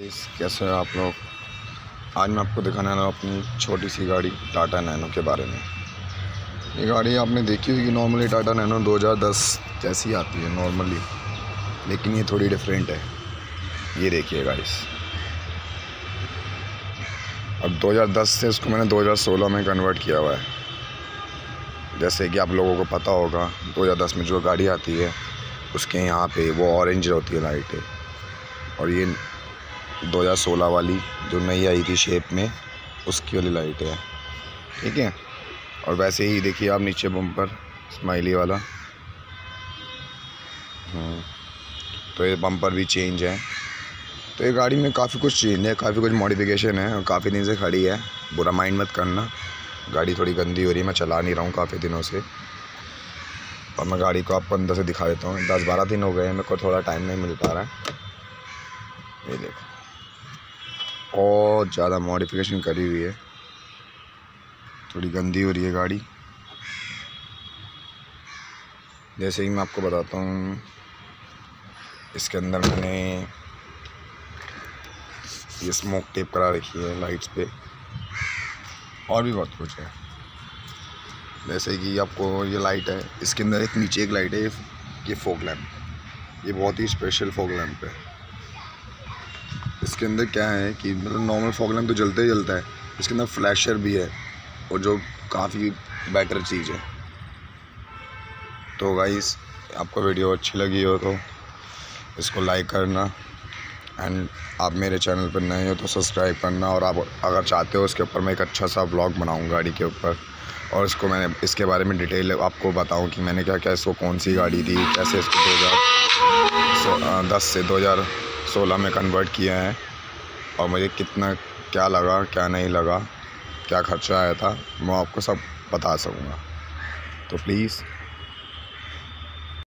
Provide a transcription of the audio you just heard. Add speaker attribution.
Speaker 1: कैसे हो आप लोग, आज मैं आपको दिखाने वाला हूँ अपनी छोटी सी गाड़ी टाटा नैनो के बारे में। ये गाड़ी आपने देखी होगी नॉर्मली टाटा नैनो 2010 जैसी आती है नॉर्मली लेकिन ये थोड़ी डिफरेंट है। ये देखिए गाइस अब 2010 से इसको मैंने 2016 में कन्वर्ट किया हुआ है। जैसे कि आप लोगों को पता होगा 2010 में जो गाड़ी आती है, उसके यहाँ पे वो ऑरेंज होती है लाइट और ये 2016 वाली जो नई आई थी शेप में उसकी वाली लाइट है। ठीक है? और वैसे ही देखिए आप नीचे बम्पर स्माइली वाला। हम्म, तो ये बम्पर भी चेंज है। तो ये गाड़ी में काफ़ी कुछ चेंज है काफ़ी कुछ मॉडिफिकेशन है और काफ़ी दिन से खड़ी है। बुरा माइंड मत करना। गाड़ी थोड़ी गंदी हो रही है मैं चला नहीं रहा हूँ काफ़ी दिनों से। और मैं गाड़ी को आपको अंदर से दिखा देता हूँ। दस बारह दिन हो गए हैं मेरे को थोड़ा टाइम नहीं मिल पा रहा है। ये देखो। और ज़्यादा मॉडिफिकेशन करी हुई है। थोड़ी गंदी हो रही है गाड़ी। जैसे ही मैं आपको बताता हूँ, इसके अंदर मैंने ये स्मोक टेप करा रखी है लाइट्स पे। और भी बहुत कुछ है। जैसे कि आपको ये लाइट है, इसके अंदर एक नीचे एक लाइट है, ये फोक लैम्प ये बहुत ही स्पेशल फोक लैम्प है। इसके अंदर क्या है कि मतलब नॉर्मल फॉग लैम्प तो जलता ही जलता है, इसके अंदर फ्लैशर भी है और जो काफ़ी बेटर चीज़ है। तो गाइस आपको वीडियो अच्छी लगी हो तो इसको लाइक करना एंड आप मेरे चैनल पर नए हो तो सब्सक्राइब करना और आप अगर चाहते हो इसके ऊपर मैं एक अच्छा सा ब्लॉग बनाऊँ गाड़ी के ऊपर और इसको मैंने, इसके बारे में डिटेल आपको बताऊँ कि मैंने क्या क्या इसको कौन सी गाड़ी दी, कैसे इसको दो हज़ार दस से दो हज़ार सोलह में कन्वर्ट किए हैं और मुझे कितना, क्या लगा, क्या नहीं लगा, क्या ख़र्चा आया था, मैं आपको सब बता सकूँगा। तो प्लीज़